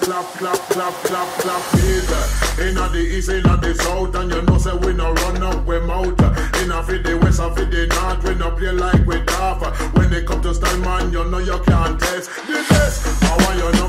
clap, clap, clap, clap, clap, clap. Inna the east, inna the south, and you know say we no run up, we mouth. Inna fi the west, and fi the north, we no play like we daft. When they come to style, man, you know you can't test the best. I want you know